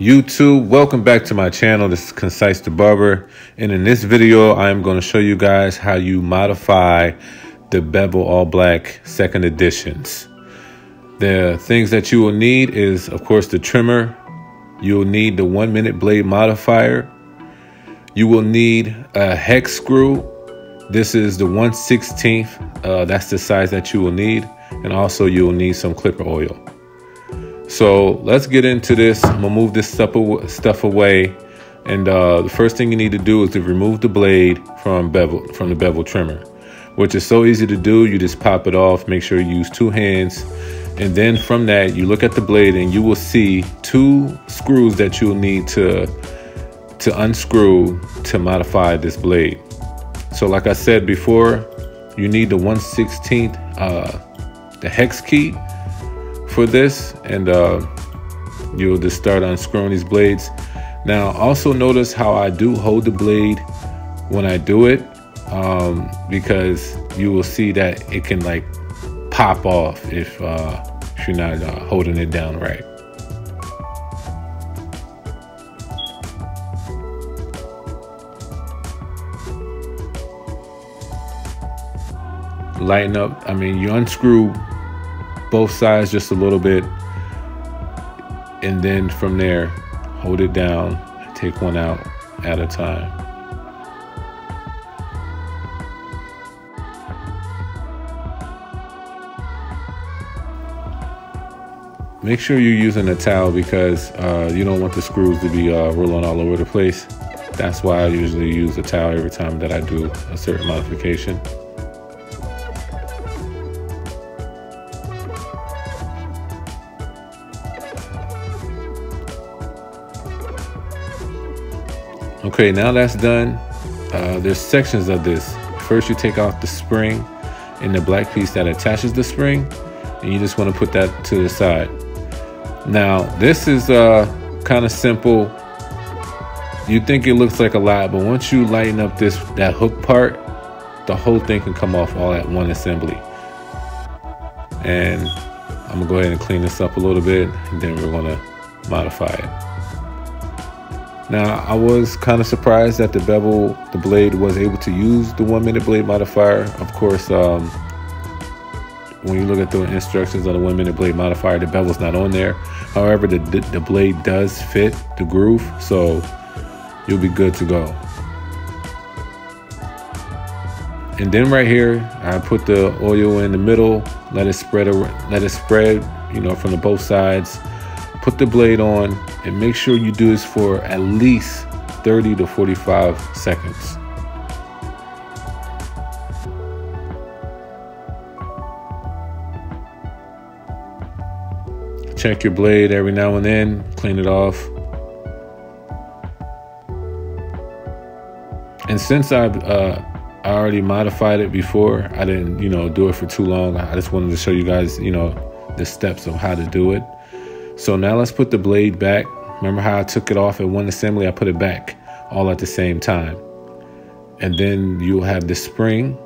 YouTube, welcome back to my channel. This is Concise the Barber. And in this video, I am going to show you guys how you modify the Bevel All Black second editions. The things that you will need is, of course, the trimmer. You'll need the one minute blade modifier. You will need a hex screw. This is the 1 16th. Uh, that's the size that you will need. And also you'll need some clipper oil. So let's get into this. I'm gonna move this stuff, away. And uh, the first thing you need to do is to remove the blade from bevel from the bevel trimmer, which is so easy to do. You just pop it off. Make sure you use two hands, and then from that you look at the blade and you will see two screws that you'll need to to unscrew to modify this blade. So like I said before, you need the 1 16th uh, the hex key this and uh, you'll just start unscrewing these blades. Now also notice how I do hold the blade when I do it um, because you will see that it can like pop off if, uh, if you're not uh, holding it down right. Lighten up, I mean you unscrew both sides just a little bit. And then from there, hold it down, take one out at a time. Make sure you're using a towel because uh, you don't want the screws to be uh, rolling all over the place. That's why I usually use a towel every time that I do a certain modification. Okay, now that's done. Uh, there's sections of this. First, you take off the spring and the black piece that attaches the spring, and you just want to put that to the side. Now, this is uh, kind of simple. You think it looks like a lot, but once you lighten up this that hook part, the whole thing can come off all at one assembly. And I'm gonna go ahead and clean this up a little bit, and then we're gonna modify it. Now, I was kind of surprised that the bevel, the blade was able to use the one minute blade modifier. Of course, um, when you look at the instructions on the one minute blade modifier, the bevel's not on there. However, the, the, blade does fit the groove, so you'll be good to go. And then right here, I put the oil in the middle, let it spread, let it spread, you know, from the both sides put the blade on and make sure you do this for at least 30 to 45 seconds. Check your blade every now and then, clean it off. And since I've uh, I already modified it before, I didn't, you know, do it for too long. I just wanted to show you guys, you know, the steps of how to do it. So now let's put the blade back. Remember how I took it off at one assembly? I put it back all at the same time. And then you'll have the spring.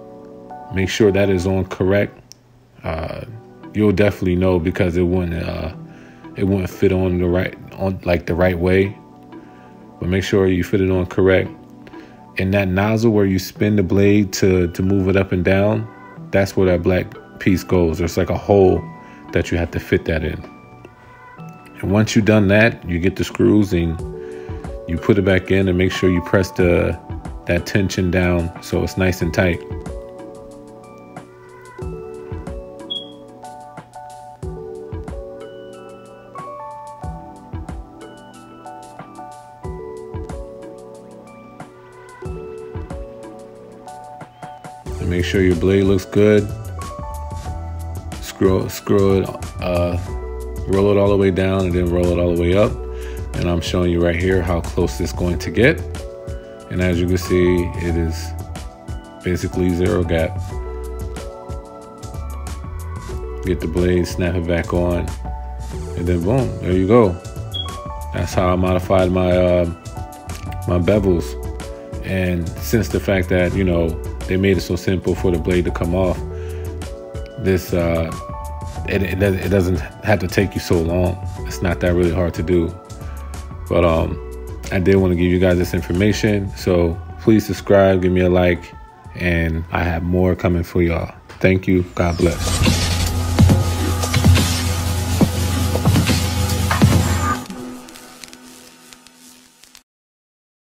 Make sure that is on correct. Uh, you'll definitely know because it wouldn't uh, it wouldn't fit on the right on like the right way. But make sure you fit it on correct. And that nozzle where you spin the blade to to move it up and down, that's where that black piece goes. There's like a hole that you have to fit that in. And once you've done that, you get the screws and you put it back in and make sure you press the that tension down so it's nice and tight. And make sure your blade looks good. Screw, screw it uh, roll it all the way down and then roll it all the way up. And I'm showing you right here how close it's going to get. And as you can see, it is basically zero gap. Get the blade, snap it back on, and then boom, there you go. That's how I modified my uh, my bevels. And since the fact that you know they made it so simple for the blade to come off, this uh, it, it, it doesn't have to take you so long. It's not that really hard to do. But um, I did want to give you guys this information. So please subscribe, give me a like, and I have more coming for y'all. Thank you. God bless.